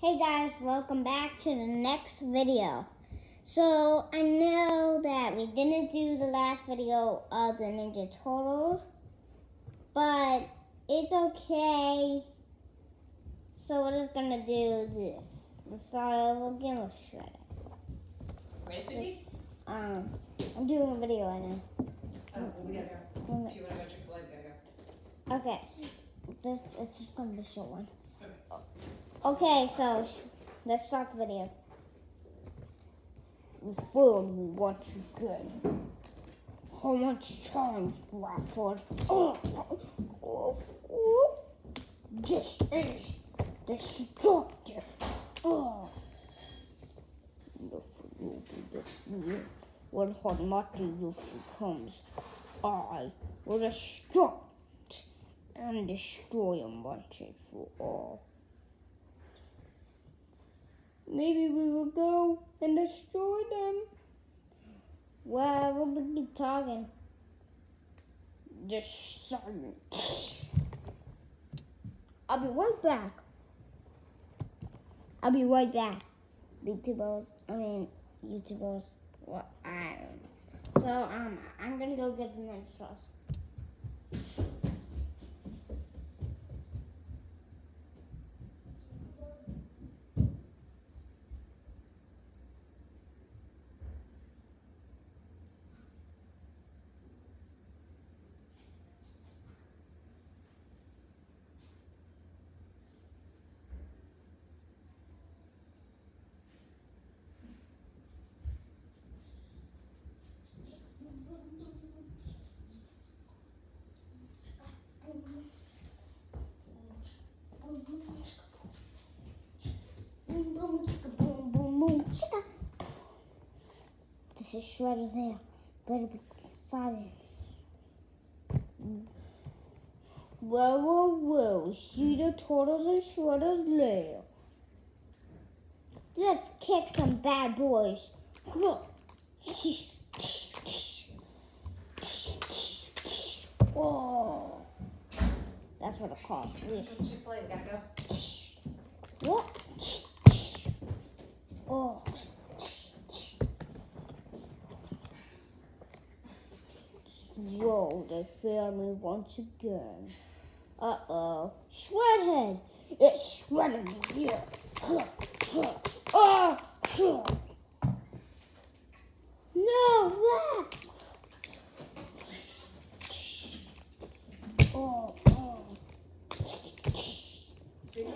Hey guys, welcome back to the next video. So, I know that we didn't do the last video of the Ninja Turtles, but it's okay. So we're just gonna do this. The start of a game of Shredder. Ready, Cindy? Um, I'm doing a video right now. Oh, we gotta go. If you wanna go Chick-fil-A, we gotta go. Okay, this it's just gonna be a short one. Okay. So let's start the video. Fooled me once again. How much time, Bradford? Oh, oh. This is destructive. Oh. Fool When Hamato Yoshi comes, I will destruct and destroy once and for all. Maybe we will go and destroy them. Well, we'll be talking. Just silence. I'll be right back. I'll be right back. YouTubers, I mean YouTubers. What I don't know. So um, I'm gonna go get the next sauce. Shredder's hair. Better be silent. Whoa, whoa, whoa. See the turtles and Shredder's lair. Let's kick some bad boys. Oh. That's what it calls. Go Whoa, they failed me once again. Uh oh. Shredhead! It's shredding here. Oh! No, that! Oh, oh. Cindy?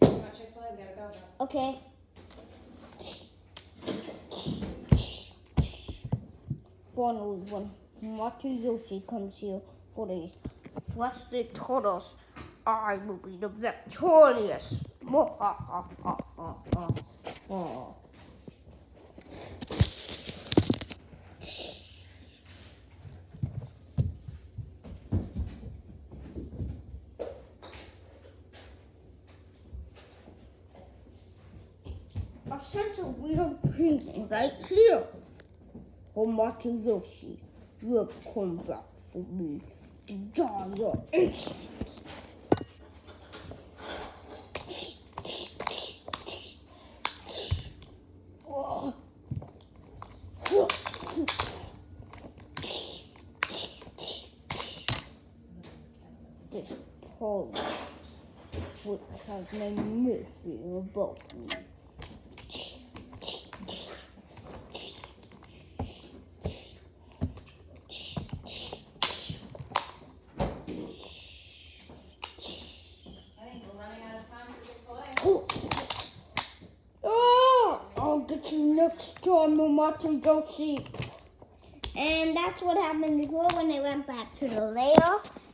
You want Chick-fil-A, we gotta go. go. Okay. Finally, when Machi Yoshi comes here for these plastic turtles, I will be the victorious. I ah, ah, ah, sense a weird painting right here. Oh, Machi Yoshi, you have come back for me to die your instinct. Oh. This pole which has me feel about me. I think we're running out of time for Chick-fil-A. Oh. I'll get you next time, Machi Yoshi. And that's what happened before when they went back to the lair,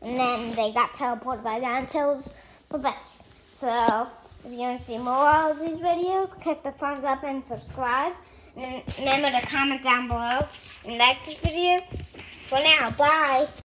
and then they got teleported by Dantel's perfection. So, if you want to see more of these videos, click the thumbs up and subscribe. And remember to comment down below and like this video. For now, bye.